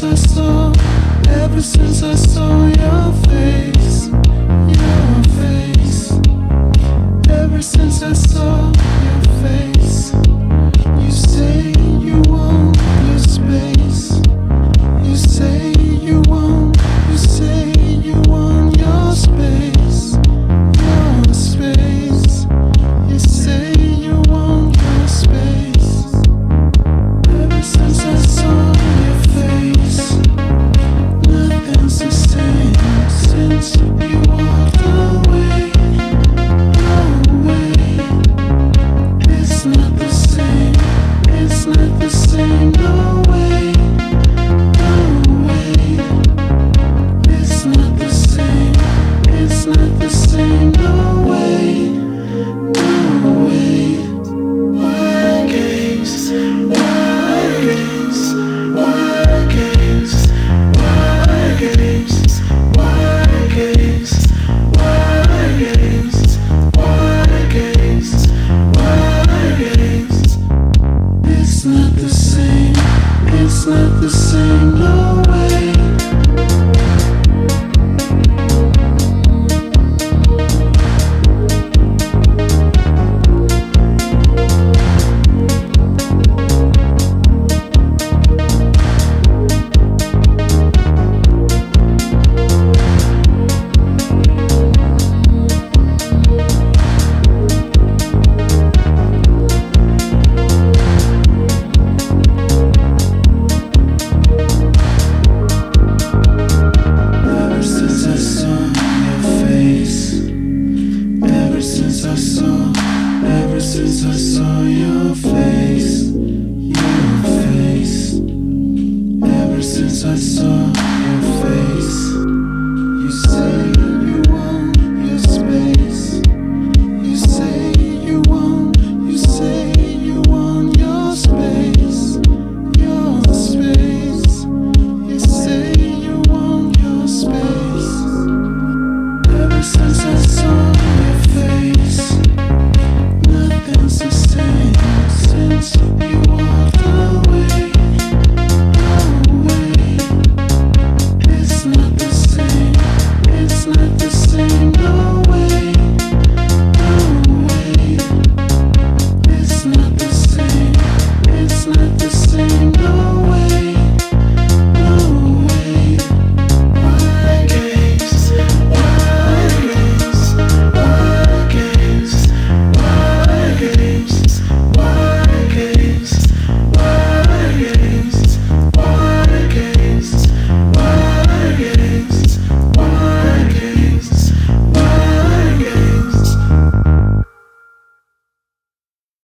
since I saw, ever since I saw your face. not the same, no not the same, no way.